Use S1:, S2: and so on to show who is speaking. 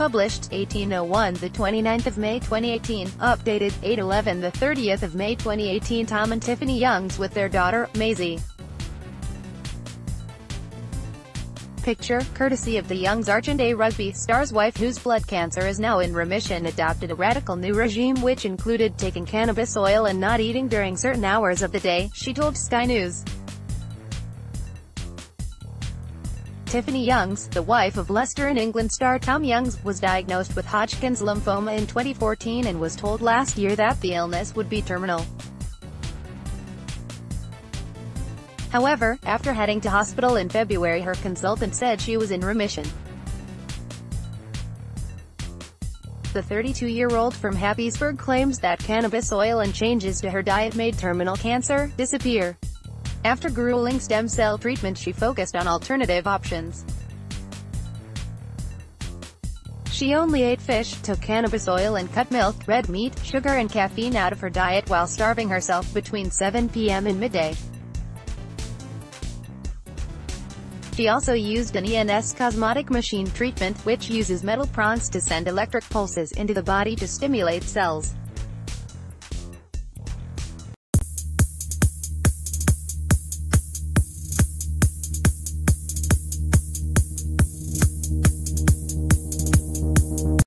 S1: Published, 1801 the 29th of May 2018. Updated, 811 the 30th of May 2018 Tom and Tiffany Youngs with their daughter, Maisie. Picture, courtesy of the Youngs Archant rugby star's wife whose blood cancer is now in remission adopted a radical new regime which included taking cannabis oil and not eating during certain hours of the day, she told Sky News. Tiffany Youngs, the wife of Leicester and England star Tom Youngs, was diagnosed with Hodgkin's lymphoma in 2014 and was told last year that the illness would be terminal. However, after heading to hospital in February her consultant said she was in remission. The 32-year-old from Happisburgh claims that cannabis oil and changes to her diet made terminal cancer disappear. After grueling stem cell treatment she focused on alternative options. She only ate fish, took cannabis oil and cut milk, red meat, sugar and caffeine out of her diet while starving herself between 7 p.m. and midday. She also used an ENS Cosmodic machine treatment, which uses metal prongs to send electric pulses into the body to stimulate cells.